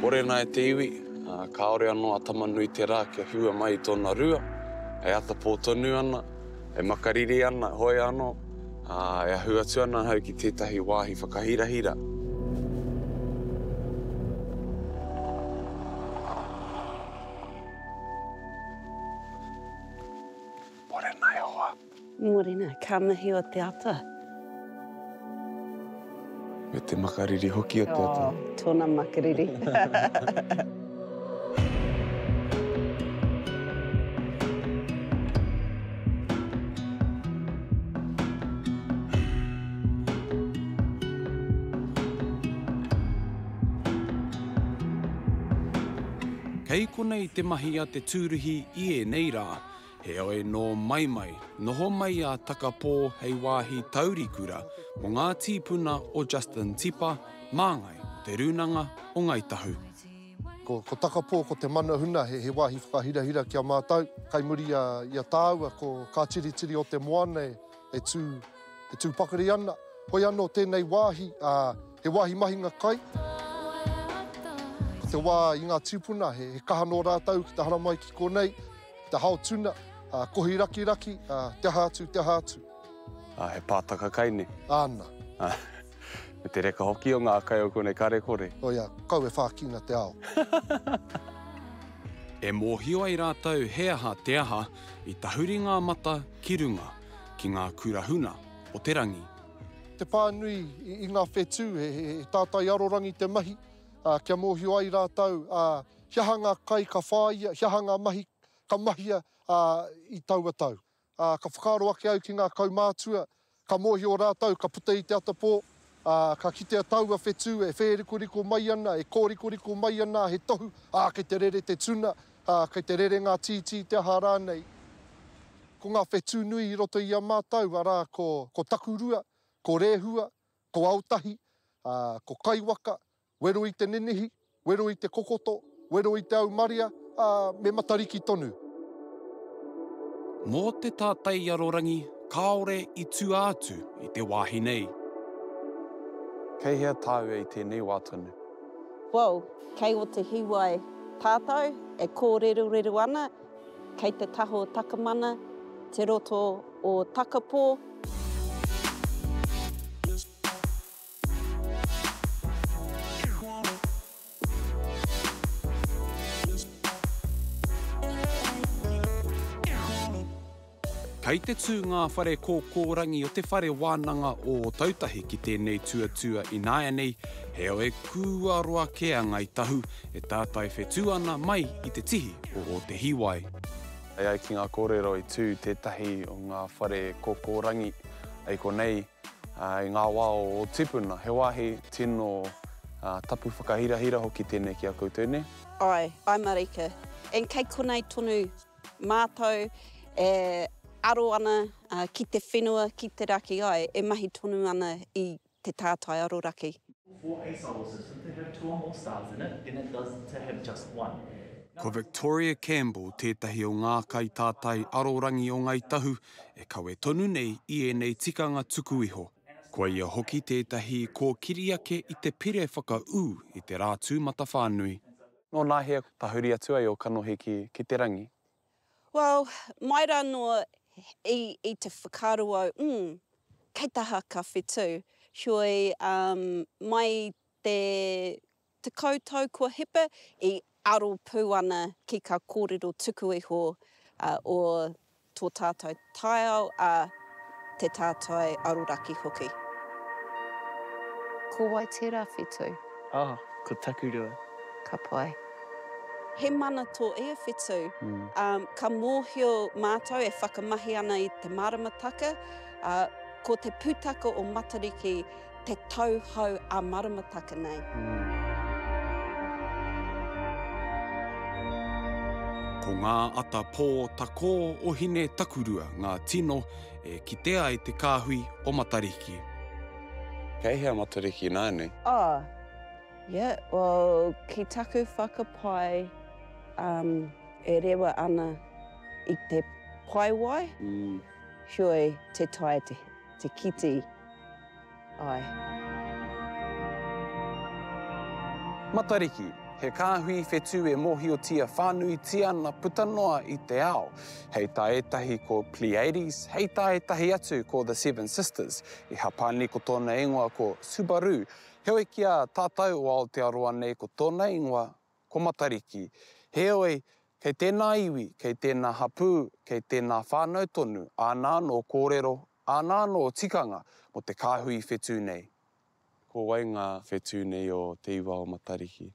Morena e te iwi, kāore anō a Tamanui-te-rā kia hua mai i tōna rua, e atapō tonu ana, E makariri ana, hoi ano, a, e ahu atu ana ahau ki tetahi wahi whakahirahira. Morena e hoa. Morena, ka mihi o te ata. Me te makariri hoki o te atua. Oh, tōna makariri. Kei konei te mahi a te tūruhi i ēnei rā. Heoi nō Maimai, noho mai a Takapō hei wāhi taurikura mō ngā tīpuna o Justin Tipa, māngai o Te Rūnanga o Ngāi Tahu. Ko Takapō, ko te mana huna, he wāhi whakahirahira ki a mātou. Kai muri i a tāua, ko kā tiritiri o te moana e tū pakari ana. Hoi anō tēnei wāhi, he wāhi mahinga kai. Ko te wā i ngā tīpuna, he kaha nō rātou ki te haramai ki konei. te hao tuna, kohi rakiraki, te aha atu, te aha atu. Ā, he pātaka kai nei. Āna. Ā, me te reka hoki o ngā kai o konei karekore. Oia, kau e whākina te ao. E mōhio ai rātou he aha te aha i tahuri ngā mata ki runga, ki ngā kura huna o te rangi. Te pānui i ngā whetū, he tātai arorangi te mahi, kia mōhio ai rātou, ā. he aha ngā kai ka whāia, he aha ngā mahi ka mahia i taua tau. Ka whakaaro ake au ki ngā kaumātua, ka mōhio rātou ka puta i te atapō, ā, ka kitea taua whetū e whērikoriko mai ana, e kōrikoriko mai ana he tohu, ā, kei te rere te tuna, ā, kei te rere ngā tītī te aha rānei. Ko ngā whetū nui i roto i a mātou, arā, ko Takurua, ko Rehua, ko Aotahi, ā, ko Kaiwaka, Wero i te ninihi, wero i te kokoto, wero i te aumaria, ā, me matariki tonu. Mō te tātai arorangi kāore i tua atu i te wāhi nei. Kei hea tāua i tēnei wā tonu? Wau, kei Otehiwai tātou e kōrerorero ana, kei te taha o Takamana, te roto o Takapō. Kei te tū ngā whare kōkōrangi o Te Whare Wānanga o Ōtautahi ki tēnei tuatua ināianei, heoi kua roa kē a Ngāi Tahu e tātai whetū ana mai i te tihi o Ōtehiwai. E ai ki ngā kōrero i tū tētahi o ngā whare kōkōrangi, i konei, I ngā wā o ō tipuna, he wāhi tino tapu whakahirahira hoki tēnei ki a koutou, nē? Āe, āe maraika. And kei konei tonu mātou e aro ana ki te whenua, ki te raki, āe, e mahi tonu ana i te tātai aroraki. Ko Victoria Campbell tētahi o ngā kaitātai arorangi o Ngāi Tahu e kawe tonu nei i ēnei tikanga tuku iho. Ko ia hoki tētahi i kōkiri ake i te pire whakaū i te rā tūmatawhānui. Nō nāhea kua tahuri atu ai ō kanohi ki te rangi? Well, mai rā noa i te whakaaro au, mm, kei taha ka whetū. Heoi, mai i te Tekau tau kua hipa, i aro pū ana ki ka kōrero tuku iho o tō tātou taiao, a te tātai aroraki hoki. Ko wai tērā whetū? Oh, ko Takurua. Ka pai. He mana tō e whetū. Ka mōhio mātou e whakamahi ana i te māramataka, ā, ko te pūtaka o Matariki, te tau hou a Marumataka nei. Ko ngā ata pō takō o Hine Takurua ngā tino e kitea ai te kāhui o Matariki. Kei hea Matariki nāne? Oh, yeah, well, ki taku whakapae, um, e rewa ana i te paewai, mm. heoi, te tae te, te kiti ai. Matariki, he kāhui whetū e mōhiotia whānuitia ana puta noa i te ao. Hei tā ētahi ko Pleiades, hei tā ētahi atu ko The Seven Sisters, i Hapani ko tōna ingoa ko Subaru, heoi ki a tātou o Aotearoa nei ko tōna ingoa ko Matariki. Heoi, kei tēnā iwi, kei tēnā hapū, kei tēnā whānau tonu āna anō kōrero, āna anō tikanga mō te kāhui whetū nei. Ko wai ngā whetū nei o te iwa o Matariki?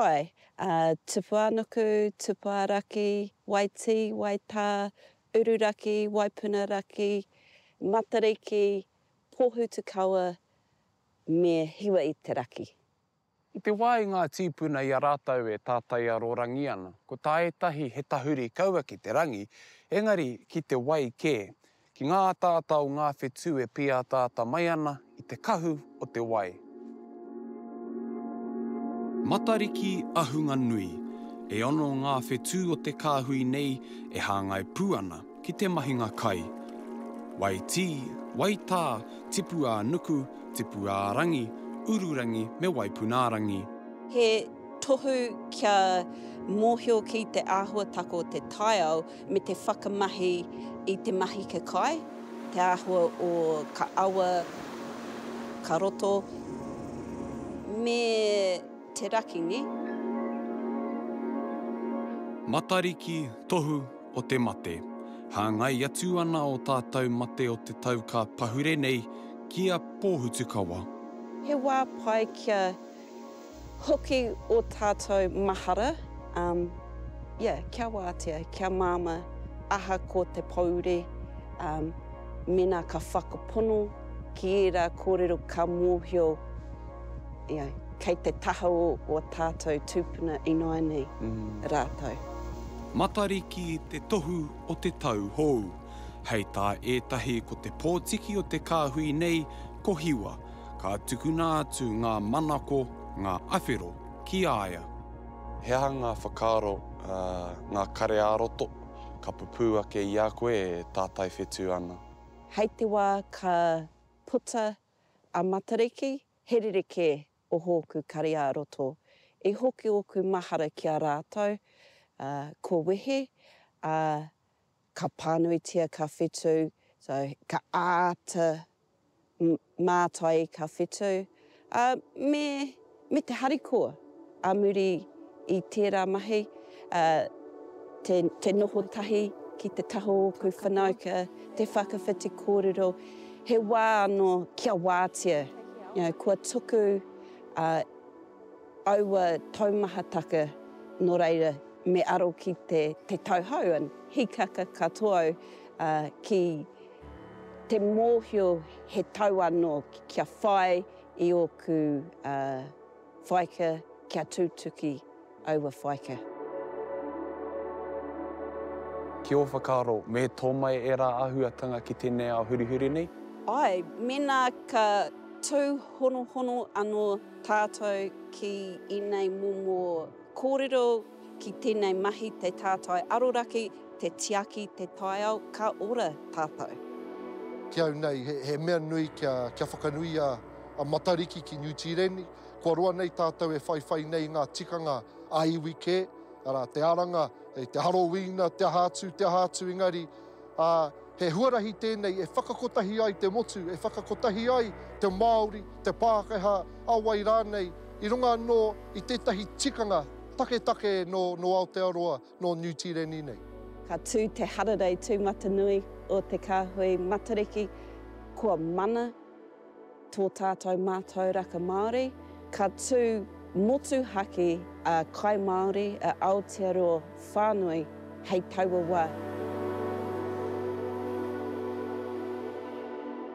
Āe, ā, Tupuānuku, Tupuāraki, Waitī, Waitā, Ururaki, Waipunaraki, Matariki, Pōhutukawa me Hiwa-i-te-raki. I te wā i ngā tīpuna i a rātou e tātai arorangi ana, ko tā ētahi he tahuri kaua ki te rangi, engari ki te wai kē, ki ngā ataata o ngā whetū e pīataata mai ana i te kahu o te wai. Matariki ahunga nui, e ono ngā whetū o te kāhui nei e hāngai pū ana. Ki te mahinga kai. Wai tī, wai tā, tipu ā nuku, tipu ā rangi, uru rangi me waipuna rangi. He tohu kia mōhio ki te āhuataka o te taiao me te whakamahi i te mahika kai, te āhua o ka awa, ka roto, me te rakingi. Matariki, tohu. o te mate. Hāngai atu ana ō tātou mate o te tau ka pahure nei ki a Pōhutukawa. He wā pai kia hoki ō tātou mahara, um, yeah, kia wātea, kia māmā, aha ko te pōuri, um, mēnā ka whakapono ki ērā kōrero ka mōhio Ia, kei te taha o o tātou tūpuna ināianei rātou. Matariki te tohu o te tau hou. Hei tā ētahi ko te pōtiki o te kāhui nei ko Hiwa, ka tukuna atu ngā manako, ngā awhero ki a ia. He aha ngā whakaaro, ngā kare ā-roto ka pupū ake i a koe e tātai whetū ana? Hei te wā ka puta A Matariki, he rerekē o hōku kare-ā-roto. I hoki ōku mahara ki a rātou, ā, kua wehe, ā, ka pānuitia ka whetū, so, ka āta mātai ka whetū, ā, me. Me te harikoa a muri i tērā mahi, te noho tahi ki te taha o ōku whanaunga, te whakawhiti kōrero, he wā anō kia wātea, kua tuku aua taumahataka nō reira me aro ki te tauhou and hikaka katoa au ki te mōhio he tau anō kia whai i ōku whaika kia tūtuki aua whaika. Ki ō whakaaro, me tō mai ērā āhuatanga ki tēnei ao hurihuri nei? Āe, mēnā ka tūhonohono anō tātou ki ēnei momo kōrero Ki tēnei mahi te tātai aroraki, te tiaki, te taiao, ka ora tātou. Ki au nei, he mea nui kia whakanui a Matariki ki Niu Tīreni. Kua roa nei tātou e whaiwhai nei i ngā tikanga ā-iwi kē, arā, te aranga, te Harowīna, te aha atu, te aha atu, engari, ā, he huarahi tēnei e whakakotahi ai te motu, e whakakotahi ai te Māori, te Pākehā, a wai rānei, i runga anō i tētahi tikanga taketake nō Aotearoa, nō Niu Tīreni nei. Ka tū te Hara Rei Tūmatanui o Te Kāhui Matariki kua mana. Tō tātou mātauraka Māori, ka tū motuhake a Kai Māori, a Aotearoa whānui hei taua wā.